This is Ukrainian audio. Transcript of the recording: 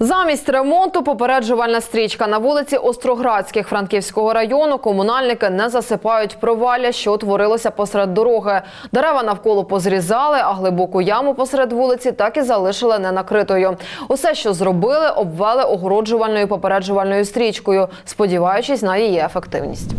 Замість ремонту попереджувальна стрічка на вулиці Остроградських Франківського району комунальники не засипають провалля, що утворилося посеред дороги. Дерева навколо позрізали, а глибоку яму посеред вулиці так і залишили ненакритою. Усе, що зробили, обвели огороджувальною попереджувальною стрічкою, сподіваючись на її ефективність.